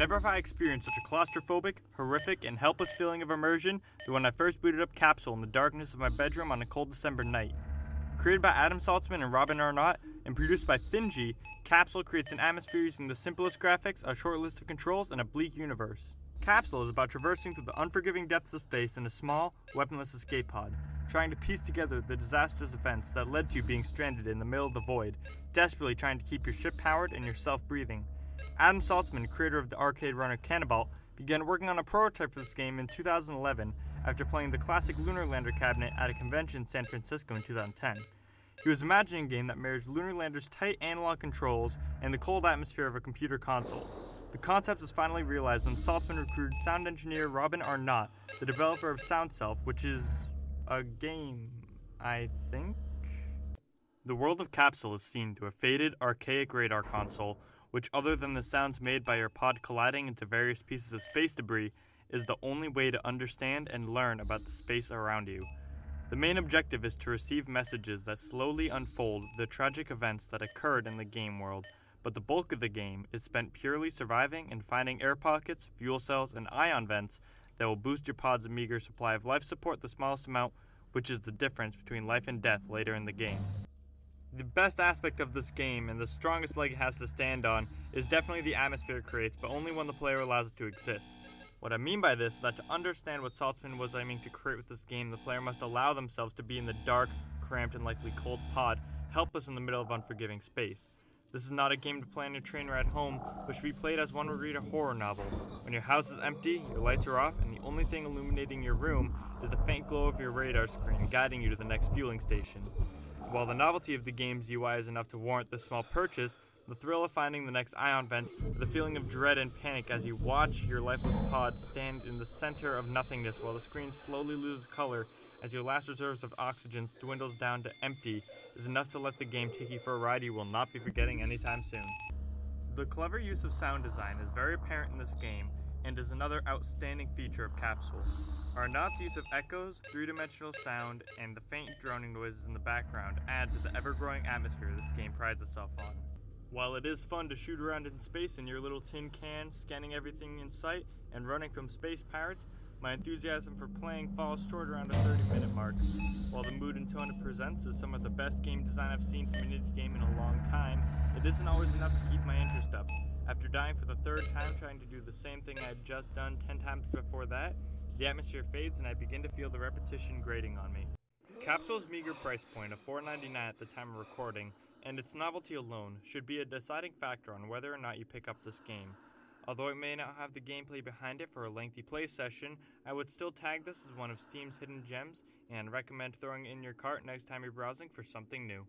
Never have I experienced such a claustrophobic, horrific, and helpless feeling of immersion than when I first booted up Capsule in the darkness of my bedroom on a cold December night. Created by Adam Saltsman and Robin Arnott and produced by Finji, Capsule creates an atmosphere using the simplest graphics, a short list of controls, and a bleak universe. Capsule is about traversing through the unforgiving depths of space in a small, weaponless escape pod, trying to piece together the disastrous events that led to you being stranded in the middle of the void, desperately trying to keep your ship powered and yourself breathing. Adam Saltsman, creator of the arcade runner Canabalt, began working on a prototype for this game in 2011 after playing the classic Lunar Lander cabinet at a convention in San Francisco in 2010. He was imagining a game that marries Lunar Lander's tight analog controls and the cold atmosphere of a computer console. The concept was finally realized when Saltsman recruited sound engineer Robin Arnott, the developer of SoundSelf, which is a game, I think? The world of Capsule is seen through a faded, archaic radar console which, other than the sounds made by your pod colliding into various pieces of space debris, is the only way to understand and learn about the space around you. The main objective is to receive messages that slowly unfold the tragic events that occurred in the game world, but the bulk of the game is spent purely surviving and finding air pockets, fuel cells, and ion vents that will boost your pod's meager supply of life support the smallest amount, which is the difference between life and death later in the game. The best aspect of this game and the strongest leg it has to stand on is definitely the atmosphere it creates, but only when the player allows it to exist. What I mean by this is that to understand what Saltsman was aiming to create with this game, the player must allow themselves to be in the dark, cramped, and likely cold pod, helpless in the middle of unforgiving space. This is not a game to play on your train at home, but should be played as one would read a horror novel. When your house is empty, your lights are off, and the only thing illuminating your room is the faint glow of your radar screen guiding you to the next fueling station. While the novelty of the game's UI is enough to warrant this small purchase, the thrill of finding the next ion vent, the feeling of dread and panic as you watch your lifeless pod stand in the center of nothingness while the screen slowly loses color as your last reserves of oxygen dwindles down to empty, is enough to let the game take you for a ride you will not be forgetting anytime soon. The clever use of sound design is very apparent in this game and is another outstanding feature of Capsule. Arnott's use of echoes, three-dimensional sound, and the faint droning noises in the background add to the ever-growing atmosphere this game prides itself on. While it is fun to shoot around in space in your little tin can, scanning everything in sight, and running from space pirates, my enthusiasm for playing falls short around a 30 minute mark. While the mood and tone it presents is some of the best game design I've seen from an indie game in a long time, it isn't always enough to keep my interest up. Dying for the third time trying to do the same thing I had just done 10 times before that, the atmosphere fades and I begin to feel the repetition grating on me. Capsule's meager price point of $4.99 at the time of recording, and its novelty alone, should be a deciding factor on whether or not you pick up this game. Although it may not have the gameplay behind it for a lengthy play session, I would still tag this as one of Steam's hidden gems and recommend throwing it in your cart next time you're browsing for something new.